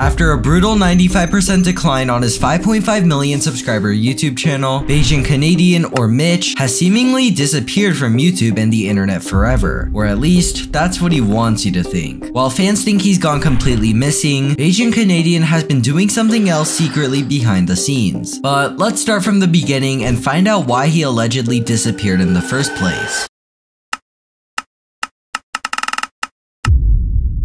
After a brutal 95% decline on his 5.5 million subscriber YouTube channel, Bajan Canadian or Mitch has seemingly disappeared from YouTube and the internet forever, or at least that's what he wants you to think. While fans think he's gone completely missing, Bajan Canadian has been doing something else secretly behind the scenes. But let's start from the beginning and find out why he allegedly disappeared in the first place.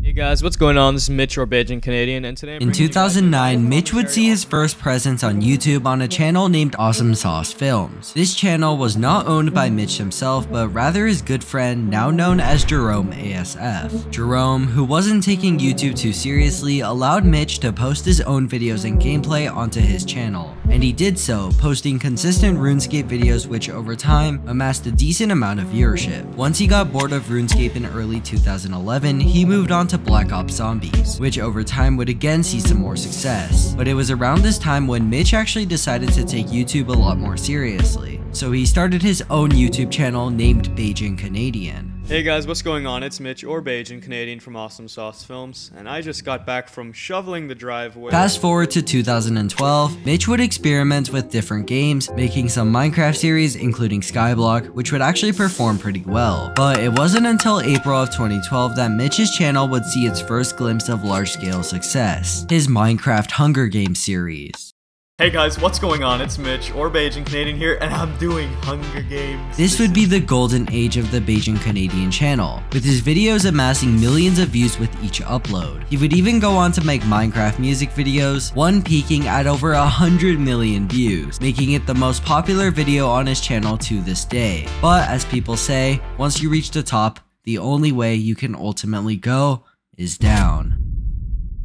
Hey guys, what's going on? This is Mitch or Bajan Canadian, and today I'm In 2009, Mitch would see his first presence on YouTube on a channel named Awesome Sauce Films. This channel was not owned by Mitch himself, but rather his good friend, now known as Jerome ASF. Jerome, who wasn't taking YouTube too seriously, allowed Mitch to post his own videos and gameplay onto his channel. And he did so, posting consistent RuneScape videos which over time amassed a decent amount of viewership. Once he got bored of RuneScape in early 2011, he moved on to Black Ops Zombies, which over time would again see some more success. But it was around this time when Mitch actually decided to take YouTube a lot more seriously. So he started his own YouTube channel named Bajan Canadian. Hey guys, what's going on? It's Mitch or Bajan Canadian from Awesome Sauce Films, and I just got back from shoveling the driveway. Fast forward to 2012, Mitch would experiment with different games, making some Minecraft series including Skyblock, which would actually perform pretty well. But it wasn't until April of 2012 that Mitch's channel would see its first glimpse of large-scale success, his Minecraft Hunger Games series. Hey guys, what's going on? It's Mitch, or Bajan Canadian here, and I'm doing Hunger Games. This would be the golden age of the Bajan Canadian channel, with his videos amassing millions of views with each upload. He would even go on to make Minecraft music videos, one peaking at over 100 million views, making it the most popular video on his channel to this day. But as people say, once you reach the top, the only way you can ultimately go is down.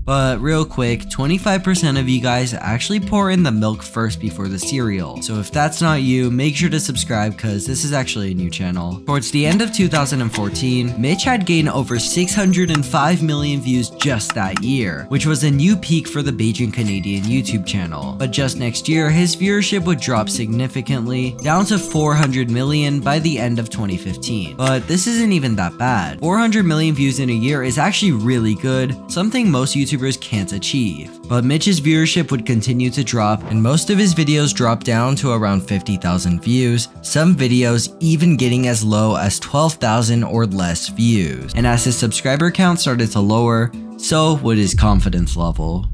But real quick, 25% of you guys actually pour in the milk first before the cereal. So if that's not you, make sure to subscribe cause this is actually a new channel. Towards the end of 2014, Mitch had gained over 605 million views just that year, which was a new peak for the Bajan Canadian YouTube channel. But just next year, his viewership would drop significantly, down to 400 million by the end of 2015. But this isn't even that bad. 400 million views in a year is actually really good, something most YouTubers YouTubers can't achieve. But Mitch's viewership would continue to drop, and most of his videos dropped down to around 50,000 views, some videos even getting as low as 12,000 or less views. And as his subscriber count started to lower, so would his confidence level.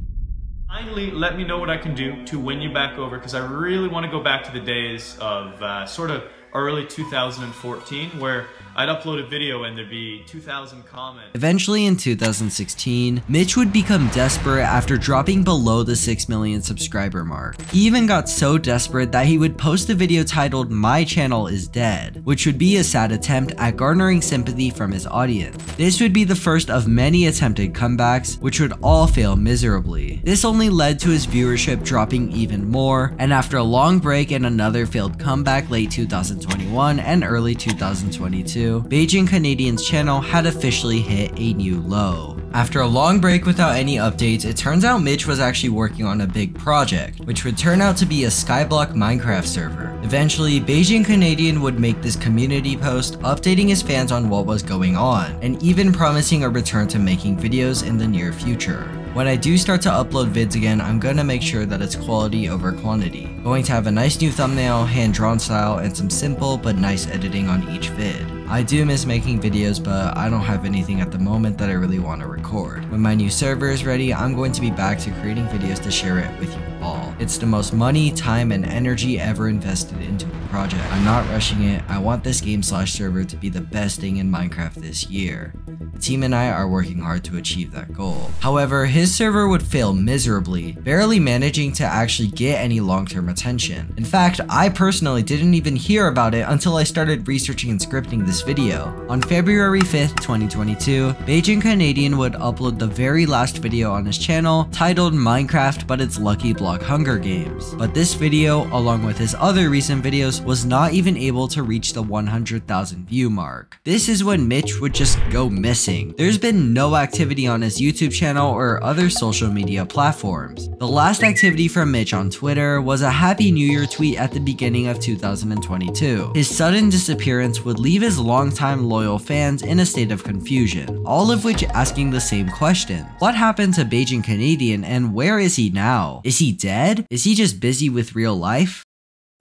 Finally, let me know what I can do to win you back over because I really want to go back to the days of uh, sort of early 2014 where I'd upload a video and there'd be 2,000 comments. Eventually in 2016, Mitch would become desperate after dropping below the 6 million subscriber mark. He even got so desperate that he would post a video titled My Channel is Dead, which would be a sad attempt at garnering sympathy from his audience. This would be the first of many attempted comebacks, which would all fail miserably. This only led to his viewership dropping even more, and after a long break and another failed comeback late 2021 and early 2022, Bajan Canadian's channel had officially hit a new low. After a long break without any updates, it turns out Mitch was actually working on a big project, which would turn out to be a Skyblock Minecraft server. Eventually, Bajan Canadian would make this community post updating his fans on what was going on, and even promising a return to making videos in the near future. When I do start to upload vids again, I'm gonna make sure that it's quality over quantity. Going to have a nice new thumbnail, hand-drawn style, and some simple but nice editing on each vid. I do miss making videos, but I don't have anything at the moment that I really want to record. When my new server is ready, I'm going to be back to creating videos to share it with you all. It's the most money, time, and energy ever invested into a project. I'm not rushing it. I want this game slash server to be the best thing in Minecraft this year. The team and I are working hard to achieve that goal. However, his server would fail miserably, barely managing to actually get any long-term attention. In fact, I personally didn't even hear about it until I started researching and scripting this video. On February 5th, 2022, Bajan Canadian would upload the very last video on his channel titled Minecraft but it's Lucky Block Hunger Games. But this video, along with his other recent videos, was not even able to reach the 100,000 view mark. This is when Mitch would just go missing. There's been no activity on his YouTube channel or other social media platforms. The last activity from Mitch on Twitter was a Happy New Year tweet at the beginning of 2022. His sudden disappearance would leave his longtime loyal fans in a state of confusion, all of which asking the same question. What happened to Bajan Canadian and where is he now? Is he dead? Is he just busy with real life?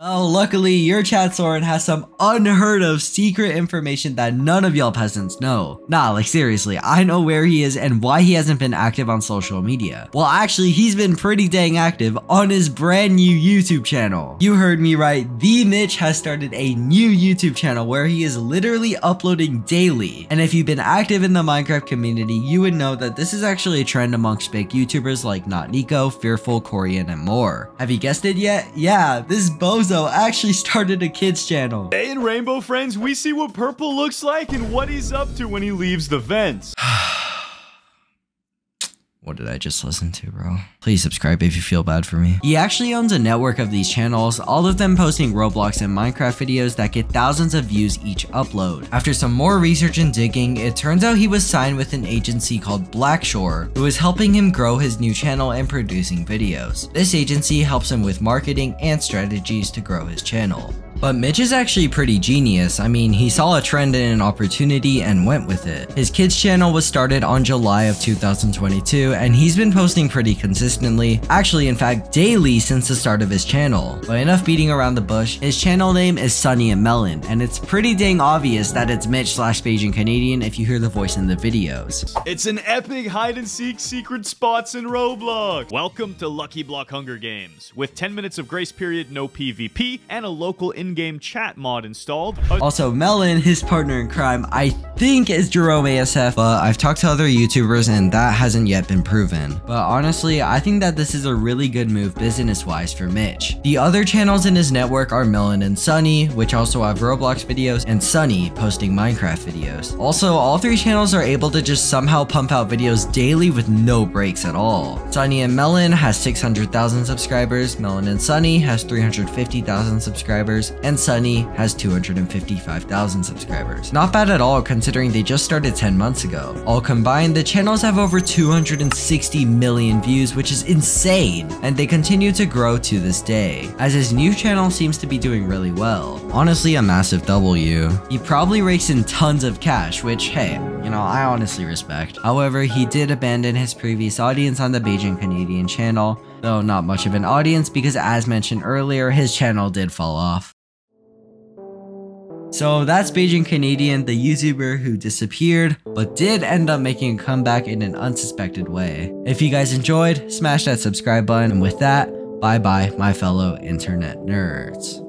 Well, luckily, your chat Soarin has some unheard of secret information that none of y'all peasants know. Nah, like seriously, I know where he is and why he hasn't been active on social media. Well, actually, he's been pretty dang active on his brand new YouTube channel. You heard me right, The Mitch has started a new YouTube channel where he is literally uploading daily. And if you've been active in the Minecraft community, you would know that this is actually a trend amongst big YouTubers like Not Nico, Fearful, Corian, and more. Have you guessed it yet? Yeah, this bozo actually started a kids channel. Hey, in Rainbow Friends, we see what Purple looks like and what he's up to when he leaves the vents. What did I just listen to, bro? Please subscribe if you feel bad for me. He actually owns a network of these channels, all of them posting Roblox and Minecraft videos that get thousands of views each upload. After some more research and digging, it turns out he was signed with an agency called Blackshore, who is helping him grow his new channel and producing videos. This agency helps him with marketing and strategies to grow his channel. But Mitch is actually pretty genius. I mean, he saw a trend and an opportunity and went with it. His kids channel was started on July of 2022 and he's been posting pretty consistently, actually in fact daily since the start of his channel. But enough beating around the bush, his channel name is Sunny and Melon and it's pretty dang obvious that it's Mitch slash Bajan Canadian if you hear the voice in the videos. It's an epic hide and seek secret spots in Roblox. Welcome to Lucky Block Hunger Games. With 10 minutes of grace period, no PvP, and a local in in-game chat mod installed. Also, Melon, his partner in crime, I think is Jerome ASF, but I've talked to other YouTubers and that hasn't yet been proven. But honestly, I think that this is a really good move business-wise for Mitch. The other channels in his network are Melon and Sunny, which also have Roblox videos, and Sunny posting Minecraft videos. Also, all three channels are able to just somehow pump out videos daily with no breaks at all. Sunny and Melon has 600,000 subscribers, Melon and Sunny has 350,000 subscribers, and Sunny has 255,000 subscribers. Not bad at all considering they just started 10 months ago. All combined, the channels have over 260 million views, which is insane, and they continue to grow to this day, as his new channel seems to be doing really well. Honestly, a massive W. He probably rakes in tons of cash, which, hey, you know, I honestly respect. However, he did abandon his previous audience on the Bajan Canadian channel, though not much of an audience because as mentioned earlier, his channel did fall off. So that's Bajan Canadian, the YouTuber who disappeared, but did end up making a comeback in an unsuspected way. If you guys enjoyed, smash that subscribe button, and with that, bye bye my fellow internet nerds.